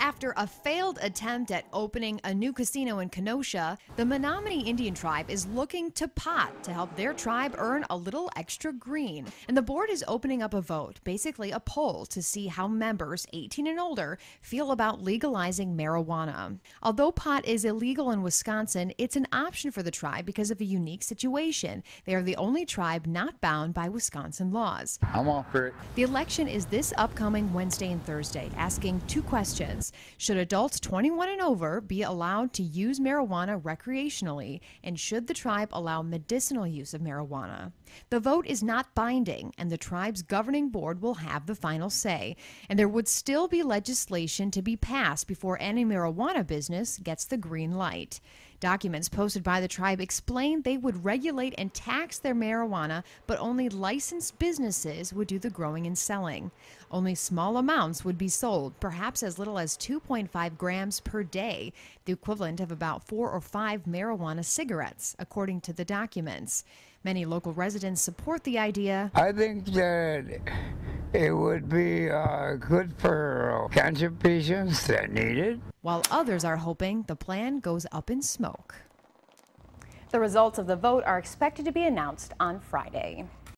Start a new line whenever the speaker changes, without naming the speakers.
After a failed attempt at opening a new casino in Kenosha, the Menominee Indian tribe is looking to pot to help their tribe earn a little extra green. And the board is opening up a vote, basically a poll, to see how members 18 and older feel about legalizing marijuana. Although pot is illegal in Wisconsin, it's an option for the tribe because of a unique situation. They are the only tribe not bound by Wisconsin laws.
I'm all for it.
The election is this upcoming Wednesday and Thursday, asking two questions. Should adults 21 and over be allowed to use marijuana recreationally? And should the tribe allow medicinal use of marijuana? The vote is not binding, and the tribe's governing board will have the final say. And there would still be legislation to be passed before any marijuana business gets the green light. Documents posted by the tribe explain they would regulate and tax their marijuana, but only licensed businesses would do the growing and selling. Only small amounts would be sold, perhaps as little as 2.5 grams per day, the equivalent of about four or five marijuana cigarettes, according to the documents. Many local residents support the idea.
I think that it would be uh, good for cancer patients that need it.
While others are hoping the plan goes up in smoke.
The results of the vote are expected to be announced on Friday.